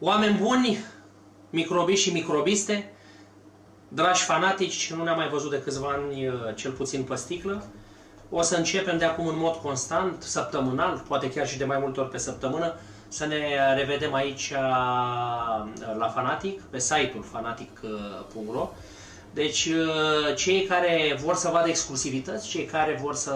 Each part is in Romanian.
Oameni buni, microbiști și microbiste, dragi fanatici, nu ne-am mai văzut de câțiva ani, uh, cel puțin pe sticlă. O să începem de acum în mod constant, săptămânal, poate chiar și de mai multe ori pe săptămână, să ne revedem aici uh, la Fanatic, pe site-ul fanatic.ro. Deci, uh, cei care vor să vadă exclusivități, cei care vor să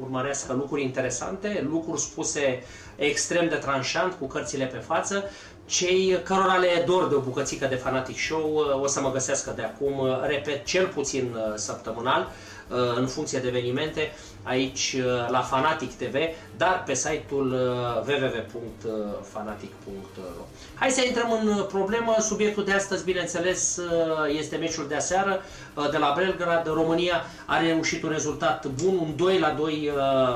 urmărească lucruri interesante, lucruri spuse extrem de tranșant, cu cărțile pe față, cei cărora le dor de o bucățică de Fanatic Show uh, o să mă găsească de acum, uh, repet, cel puțin săptămânal, în funcție de evenimente, aici la Fanatic TV, dar pe site-ul www.fanatic.ro. Hai să intrăm în problemă. Subiectul de astăzi, bineînțeles, este meciul de aseară de la Belgrad. România a reușit un rezultat bun, un 2 la 2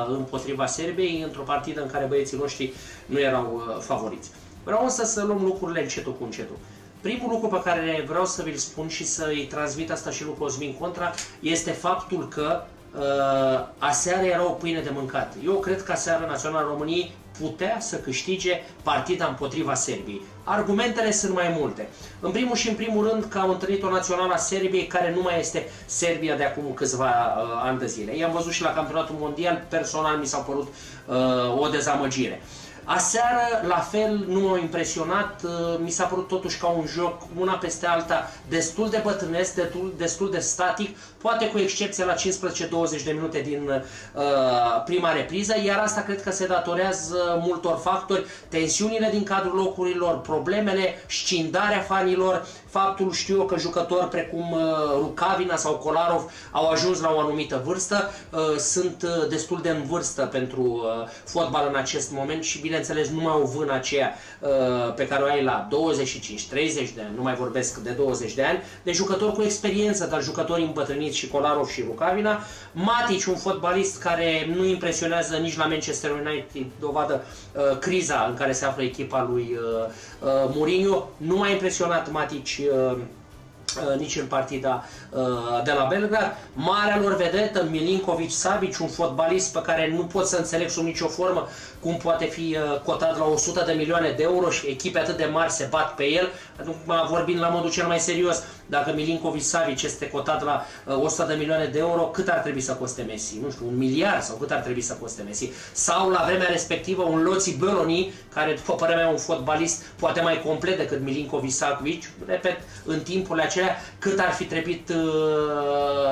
împotriva Serbiei, într-o partidă în care băieții noștri nu erau favoriți. Vreau însă să luăm lucrurile încetul cu încetul. Primul lucru pe care vreau să vi-l spun și să-i transmit asta și lui Cosmin Contra este faptul că uh, aseară era o pâine de mâncat. Eu cred că aseară Naționala României putea să câștige partida împotriva Serbiei. Argumentele sunt mai multe. În primul și în primul rând că am întâlnit o națională a Serbiei care nu mai este Serbia de acum câțiva uh, ani de zile. I-am văzut și la campionatul mondial, personal mi s-a părut uh, o dezamăgire. Uh, Aseară, la fel, nu m-a impresionat, uh, mi s-a părut totuși ca un joc, una peste alta, destul de bătrânesc, destul, destul de static, poate cu excepție la 15-20 de minute din uh, prima repriză, iar asta cred că se datorează multor factori, tensiunile din cadrul locurilor, problemele, scindarea fanilor, faptul, știu eu, că jucători precum uh, Rukavina sau Kolarov au ajuns la o anumită vârstă, uh, sunt uh, destul de în vârstă pentru uh, fotbal în acest moment și, bineînțeles, nu mai au vână aceea uh, pe care o ai la 25-30 de ani, nu mai vorbesc de 20 de ani, de jucători cu experiență, dar jucători îmbătrâniți și Kolarov și Rukavina. Matic, un fotbalist care nu impresionează nici la Manchester United, dovadă uh, criza în care se află echipa lui uh, uh, Mourinho. Nu m-a impresionat Matic uh, uh nici în partida uh, de la Belgrad. Marea lor vedetă, Milinkovic Savic, un fotbalist pe care nu pot să înțeleg sub nicio formă cum poate fi uh, cotat la 100 de milioane de euro și echipe atât de mari se bat pe el. Vorbind la modul cel mai serios, dacă Milinkovic Savic este cotat la 100 uh, de milioane de euro, cât ar trebui să coste Messi? Nu știu, un miliard sau cât ar trebui să coste Messi? Sau la vremea respectivă un Loți Beloni, care după părerea mea un fotbalist poate mai complet decât Milinkovic Savic, repet, în timpul acelea, cât ar fi trebuit uh,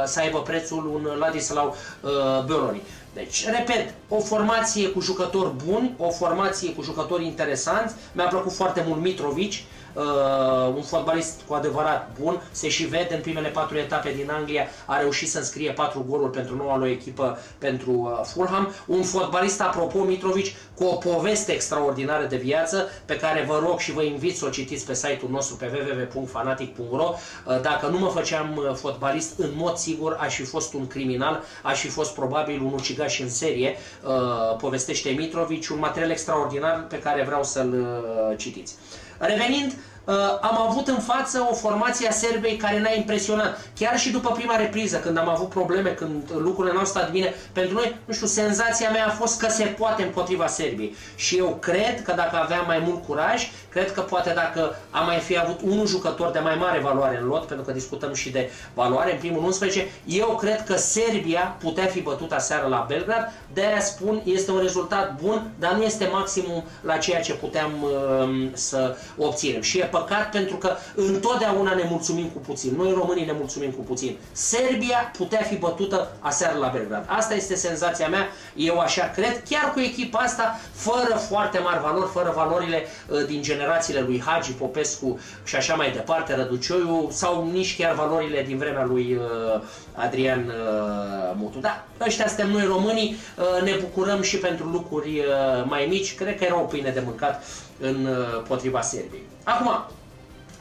să aibă prețul un Ladislau uh, Beloni. Deci, repet, o formație cu jucători buni, o formație cu jucători interesanți. Mi-a plăcut foarte mult Mitrovici, uh, un fotbalist cu adevărat bun, se și vede în primele patru etape din Anglia, a reușit să înscrie patru goluri pentru noua lui echipă pentru uh, Fulham. Un fotbalist, apropo, Mitrovic, cu o poveste extraordinară de viață, pe care vă rog și vă invit să o citiți pe site-ul nostru pe www.fanatic.ro. Uh, dacă nu mă făceam uh, fotbalist, în mod sigur aș fi fost un criminal, aș fi fost probabil un ucigaș în serie, uh, povestește Mitrovic, un material extraordinar pe care vreau să-l citiți. Revenind, Uh, am avut în față o formație a Serbei care ne-a impresionat. Chiar și după prima repriză, când am avut probleme, când lucrurile n-au stat bine, pentru noi, nu știu, senzația mea a fost că se poate împotriva Serbiei. Și eu cred că dacă aveam mai mult curaj, cred că poate dacă am mai fi avut unul jucător de mai mare valoare în lot, pentru că discutăm și de valoare în primul 11, eu cred că Serbia putea fi bătută seară la Belgrad, de-aia spun, este un rezultat bun, dar nu este maximum la ceea ce puteam uh, să obținem. Și e păcat pentru că întotdeauna ne mulțumim cu puțin. Noi românii ne mulțumim cu puțin. Serbia putea fi bătută aseară la Belgrad. Asta este senzația mea, eu așa cred, chiar cu echipa asta, fără foarte mari valori, fără valorile uh, din generațiile lui Hagi, Popescu și așa mai departe, Răducioiu, sau nici chiar valorile din vremea lui uh, Adrian uh, Mutu. Da, ăștia suntem noi românii, ne bucurăm și pentru lucruri mai mici, cred că era o pâine de mâncat în potriva Serbiei. Acum,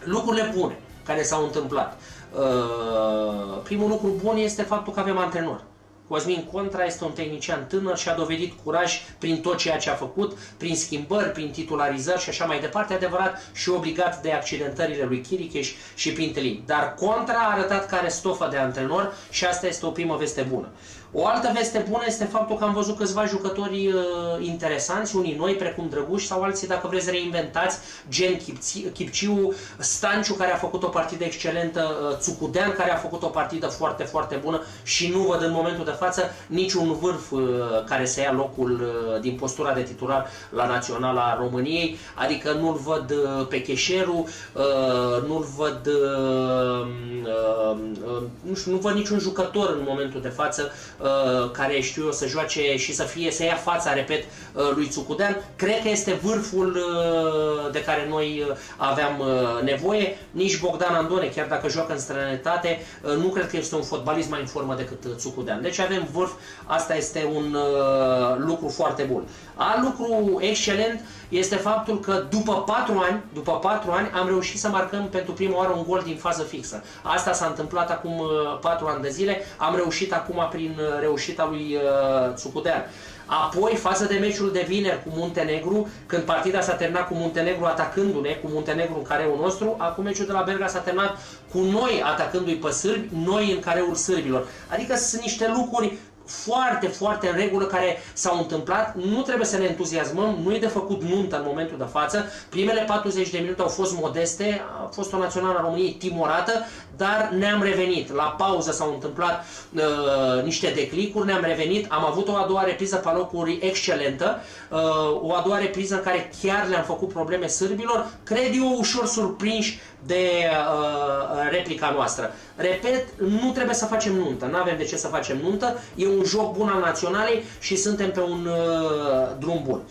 lucrurile bune care s-au întâmplat. Uh, primul lucru bun este faptul că avem antrenor. Cosmin Contra este un tehnician tânăr și a dovedit curaj prin tot ceea ce a făcut, prin schimbări, prin titularizări și așa mai departe, adevărat și obligat de accidentările lui Chiricheș și Pintelin. Dar Contra a arătat care stofă de antrenor și asta este o primă veste bună. O altă veste bună este faptul că am văzut câțiva jucători uh, interesanți, unii noi, precum Drăguș sau alții, dacă vreți, reinventați, gen Chipciu, Stanciu, care a făcut o partidă excelentă, uh, Țucudean, care a făcut o partidă foarte, foarte bună și nu văd în momentul de față niciun vârf uh, care să ia locul uh, din postura de titular la Naționala României, adică nu-l văd uh, pe Cheșeru, uh, nu-l văd, uh, uh, nu știu, nu văd niciun jucător în momentul de față Uh, care știu eu să joace și să fie, să ia fața, repet, uh, lui Țucudean, cred că este vârful uh, de care noi aveam nevoie. Nici Bogdan Andone, chiar dacă joacă în străinătate, nu cred că este un fotbalist mai în formă decât Țucudean. Deci avem vârf, asta este un lucru foarte bun. Alt lucru excelent este faptul că după 4 ani, după 4 ani am reușit să marcăm pentru prima oară un gol din fază fixă. Asta s-a întâmplat acum 4 ani de zile, am reușit acum prin reușita lui uh, Țucudean. Apoi, față de meciul de vineri cu Muntenegru, când partida s-a terminat cu Muntenegru atacându-ne, cu Muntenegru în careul nostru, acum meciul de la Berga s-a terminat cu noi atacându-i pe sârbi, noi în careul sârbilor. Adică sunt niște lucruri foarte, foarte în regulă care s-au întâmplat. Nu trebuie să ne entuziasmăm, nu e de făcut nuntă în momentul de față. Primele 40 de minute au fost modeste, a fost o națională a României timorată, dar ne-am revenit. La pauză s-au întâmplat uh, niște declicuri, ne-am revenit, am avut o a doua repriză pe locuri excelentă, uh, o a doua repriză în care chiar le-am făcut probleme sârbilor, cred eu ușor surprinși de uh, replica noastră. Repet, nu trebuie să facem nuntă, nu avem de ce să facem nuntă, e un joc bun al naționalei și suntem pe un uh, drum bun.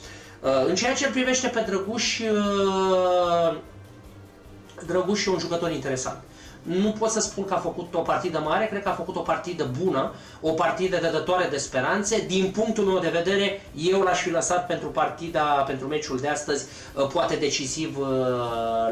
Uh, în ceea ce privește pe Drăguș, uh, Drăguș e un jucător interesant. Nu pot să spun că a făcut o partidă mare, cred că a făcut o partidă bună, o partidă dădătoare de speranțe. Din punctul meu de vedere, eu l-aș fi lăsat pentru partida, pentru meciul de astăzi, uh, poate decisiv uh,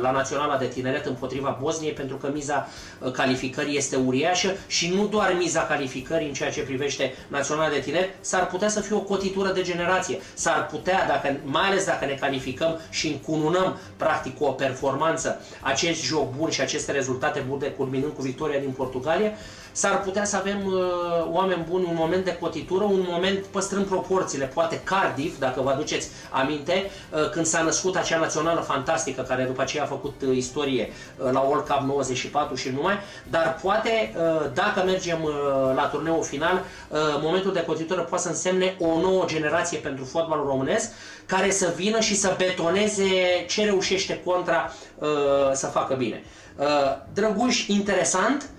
la Naționala de Tineret împotriva Bosniei, pentru că miza uh, calificării este uriașă și nu doar miza calificării în ceea ce privește Naționala de Tineret, s-ar putea să fie o cotitură de generație. S-ar putea, dacă, mai ales dacă ne calificăm și încununăm practic cu o performanță acest joc bun și aceste rezultate bune de culminând cu victoria din Portugalia, s-ar putea să avem uh, oameni buni un moment de cotitură, un moment păstrând proporțiile, poate Cardiff, dacă vă aduceți aminte, uh, când s-a născut acea națională fantastică care după aceea a făcut uh, istorie uh, la World Cup 94 și numai, dar poate, uh, dacă mergem uh, la turneul final, uh, momentul de cotitură poate să însemne o nouă generație pentru fotbalul românesc, care să vină și să betoneze ce reușește contra uh, să facă bine. Uh, Drăguș interesant, uh,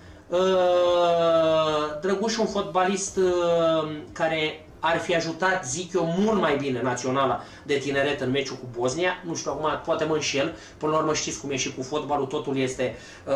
Drăguș un fotbalist uh, care ar fi ajutat, zic eu, mult mai bine naționala de tineret în meciul cu Bosnia. Nu știu, acum poate mă înșel, până la urmă știți cum e și cu fotbalul, totul este uh,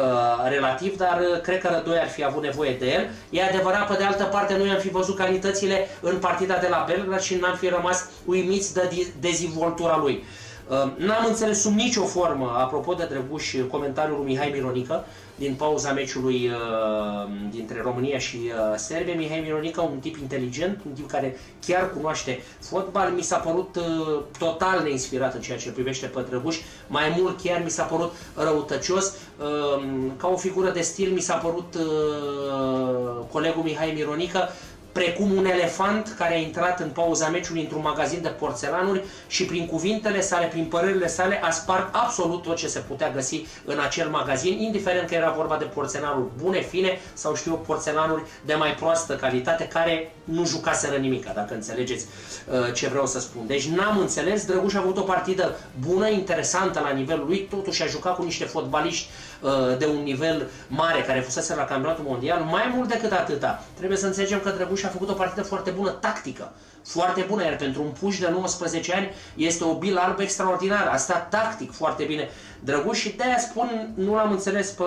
relativ, dar uh, cred că Rădoi ar fi avut nevoie de el. E adevărat, pe de altă parte, noi am fi văzut calitățile în partida de la Belgrad și n-am fi rămas uimiți de dezvoltura lui. Uh, n-am înțeles sub nicio formă, apropo de Drăguș, comentariul lui Mihai Mironică, din pauza meciului uh, dintre România și uh, Serbia. Mihai Mironică, un tip inteligent, un tip care chiar cunoaște fotbal, mi s-a părut uh, total neinspirat în ceea ce privește pe Drăguș. Mai mult chiar mi s-a părut răutăcios. Uh, ca o figură de stil mi s-a părut uh, colegul Mihai Mironică precum un elefant care a intrat în pauza meciului într-un magazin de porțelanuri și prin cuvintele sale, prin părerile sale, a spart absolut tot ce se putea găsi în acel magazin, indiferent că era vorba de porțelanuri bune, fine sau știu eu, porțelanuri de mai proastă calitate care nu jucaseră nimic, dacă înțelegeți uh, ce vreau să spun. Deci n-am înțeles, Drăguș a avut o partidă bună, interesantă la nivelul lui, totuși a jucat cu niște fotbaliști uh, de un nivel mare care fusese la campionatul mondial, mai mult decât atâta. Trebuie să înțelegem că Drăguș a făcut o partidă foarte bună tactică, foarte bună, iar pentru un puș de 19 ani este o bilă albă extraordinară, a stat tactic foarte bine. Drăguț și de-aia spun, nu l-am înțeles pe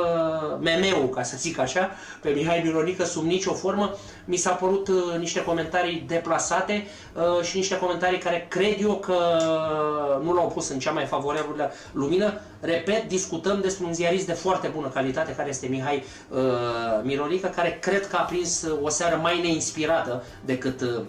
meme ca să zic așa, pe Mihai Mironică sub nicio formă. Mi s-au părut uh, niște comentarii deplasate uh, și niște comentarii care cred eu că nu l-au pus în cea mai favorabilă lumină. Repet, discutăm despre un ziarist de foarte bună calitate, care este Mihai uh, Mironică, care cred că a prins o seară mai neinspirată decât uh, Uh,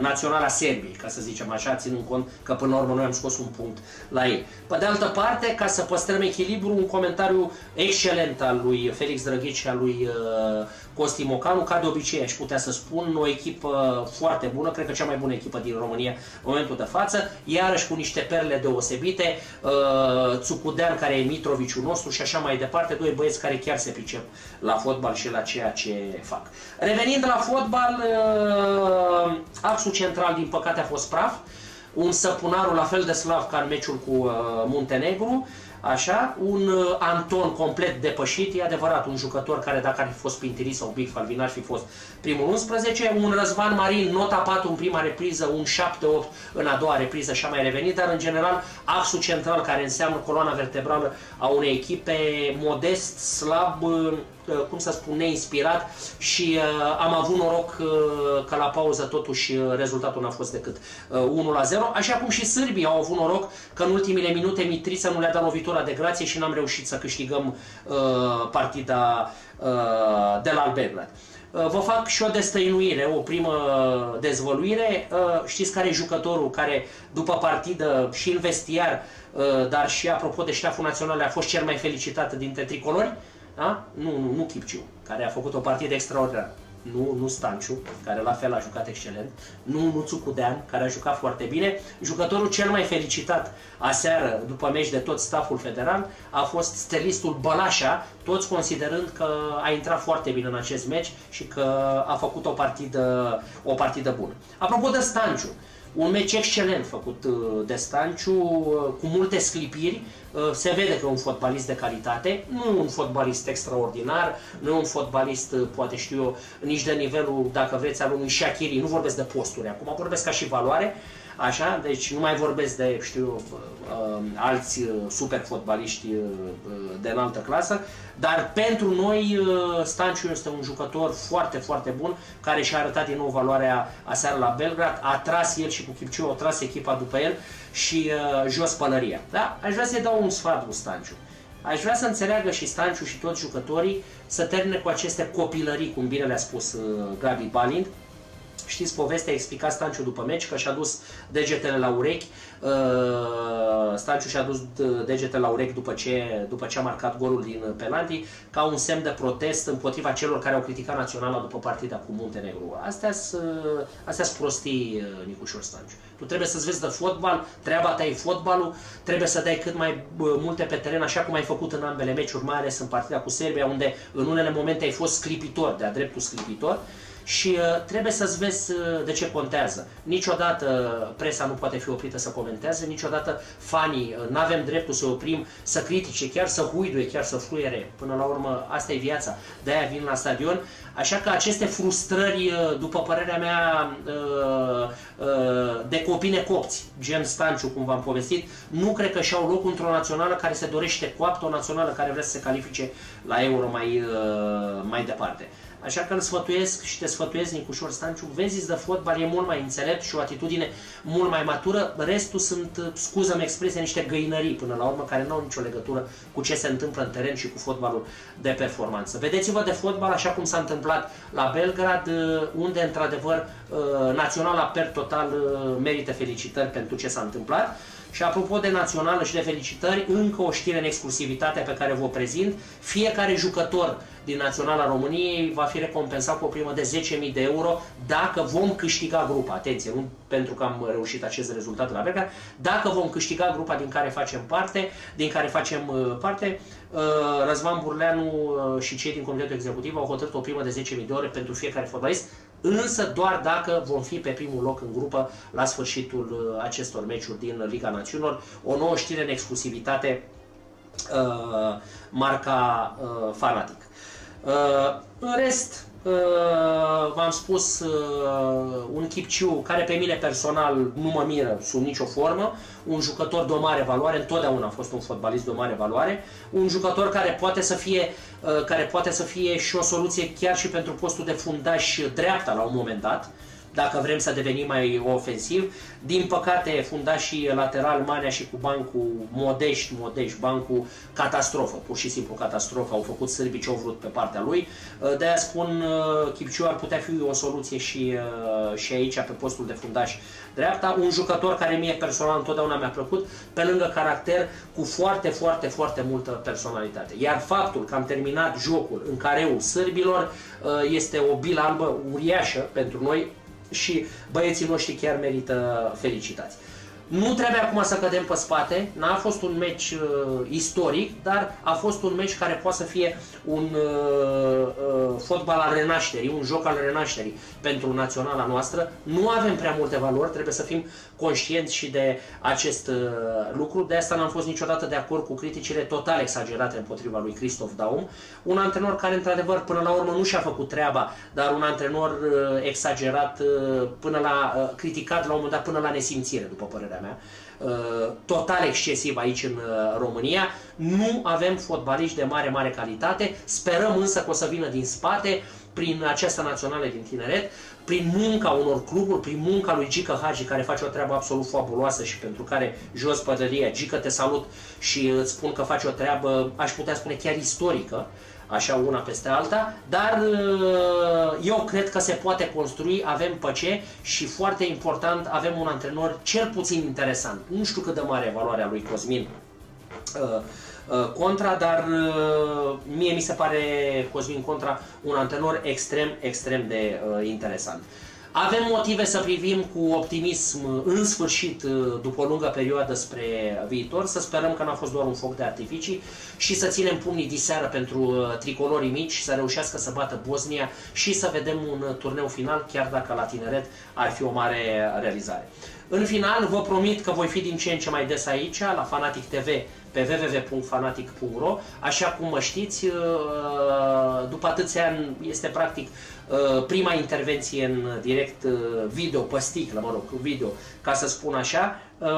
naționala Serbiei, ca să zicem așa, ținând cont că până la urmă noi am scos un punct la ei. Pe de altă parte, ca să păstrăm echilibru, un comentariu excelent al lui Felix Drăghici și al lui uh, Costi Mocanu, ca de obicei aș putea să spun, o echipă foarte bună, cred că cea mai bună echipă din România în momentul de față, iarăși cu niște perle deosebite, uh, Țucudean care e Mitroviciul nostru și așa mai departe, doi băieți care chiar se pricep la fotbal și la ceea ce fac. Revenind la fotbal, uh, axul central din păcate a fost praf, un săpunarul la fel de slav ca în meciul cu uh, Muntenegru, Așa, un uh, Anton complet depășit, e adevărat, un jucător care dacă ar fi fost Pintiri sau Big Falvin ar fi fost primul 11, un Răzvan Marin, nota 4 în prima repriză, un 7-8 în a doua repriză și a mai revenit, dar în general axul central care înseamnă coloana vertebrală a unei echipe modest, slab, uh, Uh, cum să spun, neinspirat și uh, am avut noroc uh, că la pauză totuși rezultatul n-a fost decât 1 la 0, așa cum și sârbii au avut noroc că în ultimile minute Mitrița nu le-a dat lovitura de grație și n-am reușit să câștigăm partida de la Belgrad. Vă fac și o destăinuire, o primă dezvăluire. Știți care e jucătorul care după partidă și în vestiar, dar și apropo de ștaful național a fost cel mai felicitat dintre tricolori? Da? Nu, nu, nu Chipciu, care a făcut o partidă extraordinară. Nu, nu Stanciu, care la fel a jucat excelent. Nu, nu Țucudean, care a jucat foarte bine. Jucătorul cel mai felicitat aseară, după meci de tot staful federal, a fost stelistul Bălașa, toți considerând că a intrat foarte bine în acest meci și că a făcut o partidă, o partidă bună. Apropo de Stanciu, un meci excelent făcut uh, de Stanciu, uh, cu multe sclipiri, uh, se vede că e un fotbalist de calitate, nu un fotbalist extraordinar, nu un fotbalist, poate știu eu, nici de nivelul, dacă vreți, al unui Shakiri, nu vorbesc de posturi acum, vorbesc ca și valoare, Așa? Deci nu mai vorbesc de, știu, uh, alți uh, super fotbaliști uh, de înaltă clasă, dar pentru noi Stanciu este un jucător foarte, foarte bun, care și-a arătat din nou valoarea aseară la Belgrad, a tras el și cu Chipciu, a tras echipa după el și jos pălăria. Da? Aș vrea să-i dau un sfat lui Stanciu. Aș vrea să înțeleagă și Stanciu și toți jucătorii să termine cu aceste copilării, cum bine le-a spus Gabi Balind, Știți povestea, explicat Stanciu după meci că și-a dus degetele la urechi. Uh, Stanciu și-a dus degetele la urechi după ce, după ce a marcat golul din penalti, ca un semn de protest împotriva celor care au criticat naționala după partida cu Muntenegru. Astea sunt astea prostii, uh, Nicușor Stanciu. Tu trebuie să-ți vezi de fotbal, treaba ta e fotbalul, trebuie să dai cât mai multe pe teren, așa cum ai făcut în ambele meciuri, mai ales în partida cu Serbia, unde în unele momente ai fost sclipitor, de-a dreptul sclipitor și uh, trebuie să-ți vezi uh, de ce contează. Niciodată presa nu poate fi oprită să comenteze, niciodată fanii, uh, nu avem dreptul să oprim, să critique, chiar să huiduie, chiar să fluiere. Până la urmă, asta e viața. De-aia vin la stadion. Așa că aceste frustrări, uh, după părerea mea, uh, uh, de copii necopți, gen Stanciu, cum v-am povestit, nu cred că și-au loc într-o națională care se dorește coaptă, o națională care vrea să se califice la Euro mai, mai departe. Așa că îl sfătuiesc și te sfătuiesc, Nicușor Stanciu, vezi de fotbal, e mult mai înțelept și o atitudine mult mai matură. Restul sunt, scuză-mi expresia, niște găinării până la urmă, care nu au nicio legătură cu ce se întâmplă în teren și cu fotbalul de performanță. Vedeți-vă de fotbal așa cum s-a întâmplat la Belgrad, unde, într-adevăr, naționala per total merită felicitări pentru ce s-a întâmplat. Și apropo de națională și de felicitări, încă o știre în exclusivitate pe care vă prezint. Fiecare jucător din Naționala României va fi recompensat cu o primă de 10.000 de euro dacă vom câștiga grupa. Atenție, nu pentru că am reușit acest rezultat la Beca, dacă vom câștiga grupa din care facem parte, din care facem uh, parte, uh, Răzvan Burleanu uh, și cei din Comitetul Executiv au hotărât o primă de 10.000 de euro pentru fiecare fotbalist însă doar dacă vom fi pe primul loc în grupă la sfârșitul uh, acestor meciuri din Liga Națiunilor. O nouă știre în exclusivitate, uh, marca uh, Fanatic. Uh, în rest, uh, v-am spus, un Chipciu care pe mine personal nu mă miră sub nicio formă, un jucător de o mare valoare, întotdeauna a fost un fotbalist de o mare valoare, un jucător care poate să fie, care poate să fie și o soluție chiar și pentru postul de fundaș dreapta la un moment dat, dacă vrem să devenim mai ofensiv. Din păcate, fundașii lateral, Manea și cu bancul modești, modești, bancul catastrofă, pur și simplu catastrofă, au făcut sârbii ce au vrut pe partea lui. De-aia spun, uh, Chipciu ar putea fi o soluție și, uh, și aici, pe postul de fundaș dreapta. Un jucător care mie personal întotdeauna mi-a plăcut, pe lângă caracter, cu foarte, foarte, foarte multă personalitate. Iar faptul că am terminat jocul în careul sârbilor uh, este o bilă albă uriașă pentru noi, și băieții noștri chiar merită felicitați. Nu trebuie acum să cădem pe spate, n-a fost un meci uh, istoric, dar a fost un meci care poate să fie un uh, uh, fotbal al renașterii, un joc al renașterii pentru naționala noastră. Nu avem prea multe valori, trebuie să fim conștienți și de acest uh, lucru. De asta n-am fost niciodată de acord cu criticile total exagerate împotriva lui Christoph Daum. Un antrenor care, într-adevăr, până la urmă nu și-a făcut treaba, dar un antrenor uh, exagerat, uh, până la, uh, criticat la un moment dat până la nesimțire, după părerea părerea mea, uh, total excesiv aici în uh, România. Nu avem fotbaliști de mare, mare calitate. Sperăm însă că o să vină din spate prin această națională din tineret, prin munca unor cluburi, prin munca lui Gica Hagi, care face o treabă absolut fabuloasă și pentru care jos pădăria. Gica, te salut și îți spun că face o treabă, aș putea spune chiar istorică așa una peste alta, dar uh, eu cred că se poate construi, avem pe ce și foarte important, avem un antrenor cel puțin interesant. Nu știu cât de mare e valoarea lui Cosmin uh, uh, Contra, dar mie mi se pare Cosmin Contra un antrenor extrem, extrem de interesant. Avem motive să privim cu optimism în sfârșit după o lungă perioadă spre viitor, să sperăm că n-a fost doar un foc de artificii și să ținem pumnii diseară pentru uh, tricolorii mici, să reușească să bată Bosnia și să vedem un turneu final, chiar dacă la tineret ar fi o mare realizare. În final, vă promit că voi fi din ce în ce mai des aici, la Fanatic TV, pe www.fanatic.ro. Așa cum mă știți, uh, după atâția ani este practic uh, prima intervenție în direct video, pe sticlă, mă rog, video, ca să spun așa, Uh,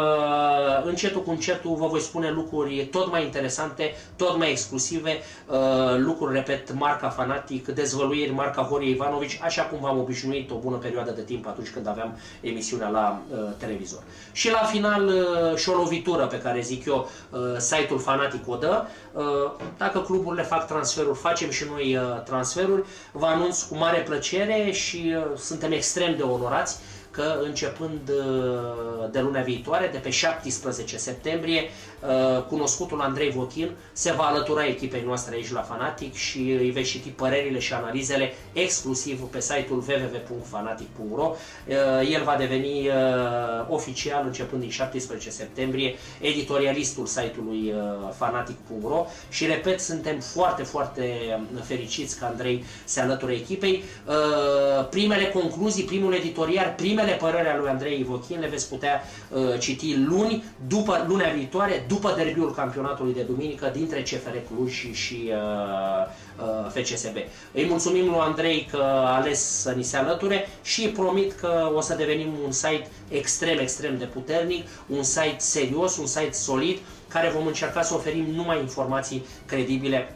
încetul cu încetul vă voi spune lucruri tot mai interesante, tot mai exclusive, uh, lucruri, repet, marca Fanatic, dezvăluiri, marca Horie Ivanovici, așa cum v-am obișnuit o bună perioadă de timp atunci când aveam emisiunea la uh, televizor. Și la final uh, și o lovitură pe care zic eu, uh, site-ul Fanatic o dă. Uh, dacă cluburile fac transferuri, facem și noi uh, transferuri. Vă anunț cu mare plăcere și uh, suntem extrem de onorați că începând uh, de luna viitoare, de pe 17 septembrie, uh, cunoscutul Andrei Vochin se va alătura echipei noastre aici la Fanatic și îi veți citi părerile și analizele exclusiv pe site-ul www.fanatic.ro. Uh, el va deveni oficial începând din 17 septembrie editorialistul site-ului fanatic.ro și repet, suntem foarte, foarte fericiți că Andrei se alătură echipei. Primele concluzii, primul editorial, primele primele păreri ale lui Andrei Ivochin le veți putea uh, citi luni, după lunea viitoare, după derbiul campionatului de duminică dintre CFR Cluj și, și uh, uh, FCSB. Îi mulțumim lui Andrei că a ales să ni se alăture și promit că o să devenim un site extrem, extrem de puternic, un site serios, un site solid, care vom încerca să oferim numai informații credibile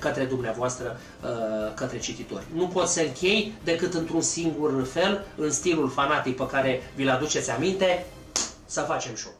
către dumneavoastră, uh, către cititori. Nu pot să închei decât într-un singur fel, în stilul fanatic pe care vi-l aduceți aminte, să facem show.